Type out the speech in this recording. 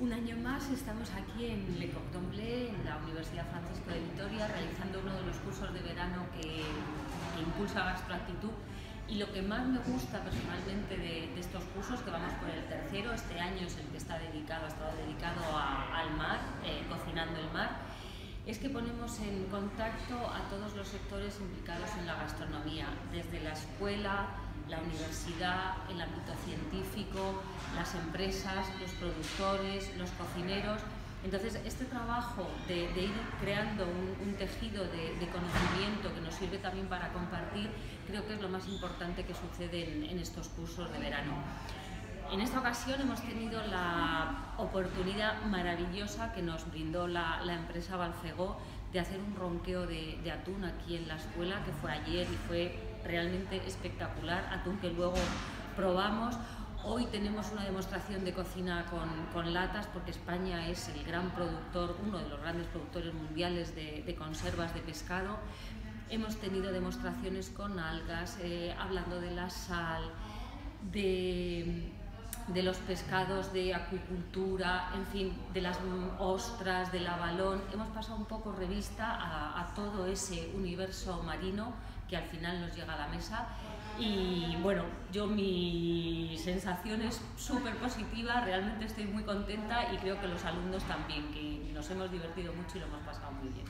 Un año más estamos aquí en Le Bleu, en la Universidad Francisco de Vitoria, realizando uno de los cursos de verano que, impulsa Gastroactitud. Y lo que más me gusta personalmente de, estos cursos, que vamos por el tercero, este año es el que está dedicado, ha estado dedicado al mar, eh, cocinando el mar, es que ponemos en contacto a todos los sectores implicados en la gastronomía, desde la escuela, la universidad, el ámbito científico, las empresas, los productores, los cocineros. Entonces, este trabajo de, ir creando un, tejido de, conocimiento que nos sirve también para compartir, creo que es lo más importante que sucede en, estos cursos de verano. En esta ocasión hemos tenido la oportunidad maravillosa que nos brindó la, empresa Balfegó de hacer un ronqueo de, de atún aquí en la escuela, que fue ayer y fue realmente espectacular, atún que luego probamos. Hoy tenemos una demostración de cocina con, latas porque España es el gran productor, uno de los grandes productores mundiales de, conservas de pescado. Hemos tenido demostraciones con algas, eh, hablando de la sal, de, los pescados de acuicultura, en fin, de las ostras, del abalón. Hemos pasado un poco revista a, a todo ese universo marino que al final nos llega a la mesa. Y bueno, yo mi sensación es súper positiva, realmente estoy muy contenta y creo que los alumnos también, que nos hemos divertido mucho y lo hemos pasado muy bien.